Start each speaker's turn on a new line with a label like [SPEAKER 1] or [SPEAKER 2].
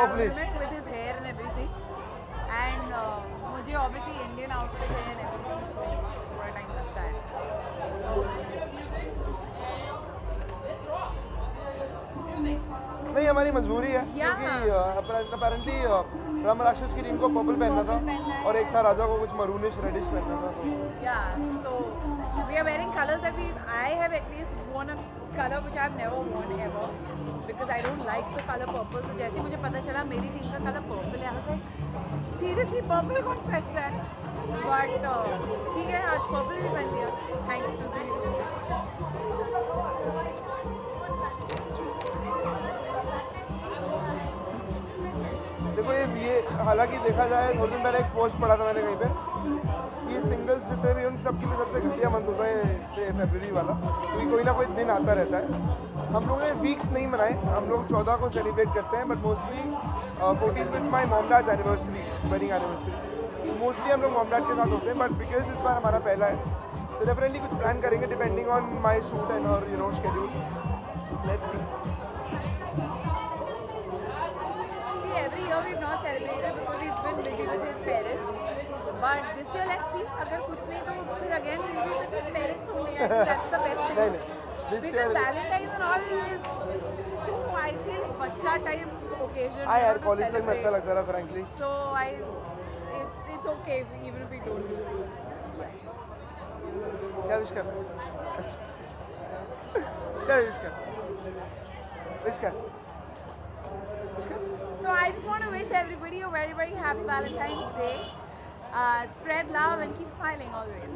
[SPEAKER 1] Oh, please.
[SPEAKER 2] with his hair and everything. And uh, मुझे obviously Indian outfit है and everything so थोड़ा time लगता है.
[SPEAKER 1] नहीं हमारी मजबूरी है क्योंकि अपेरेंटली ब्रह्म राक्षस की टीम को पर्पल पहनना था और एक था राजा को कुछ मरूनिश रेडिश पहनना था।
[SPEAKER 2] we are wearing colors that we I have at least worn a color which I've never worn ever because I don't like the color purple. तो जैसे मुझे पता चला मेरी टीम का कलर पर्पल है was seriously पर्पल कौन पहनता है? बट ठीक है आज पर्पल भी पहन लिया थैंक्स टू दी
[SPEAKER 1] देखो, ये ये हालाँकि देखा जाए थोड़ी दिन पहले एक पोस्ट पढ़ा था मैंने कहीं पे ये सिंगल्स जितने भी उन सबके लिए सबसे घटिया मंथ होता है फरवरी वाला। क्योंकि कोई ना कोई दिन आता रहता है। हम लोगों ने वीक्स नहीं मनाए। हम लोग चौदह को सेलिब्रेट करते हैं बट मोस्टली फोर्टीन को my mom dad's anniversary wedding anniversary mostly हम लोग मोमडाज के साथ होते हैं बट बिकॉज़ इस बार हमारा पहला है सो डेफिनेटली कुछ प्लान करेंगे depending on my shoot and और you know schedule let's see
[SPEAKER 2] see. अगर कुछ नहीं तो फिर only. I think that's the best thing.
[SPEAKER 1] नहीं नहीं this
[SPEAKER 2] Because
[SPEAKER 1] year
[SPEAKER 2] Valentine's and all is too, I feel, बच्चा occasion.
[SPEAKER 1] हाँ
[SPEAKER 2] you
[SPEAKER 1] यार कॉलेज तक अच्छा. लगता था frankly
[SPEAKER 2] it's okay if- even if we don't do it.
[SPEAKER 1] क्या विश कर अच्छा क्या विश कर विश कर विश कर
[SPEAKER 2] So I just want to wish everybody a very very happy Valentine's Day. uh, spread love and keep smiling always.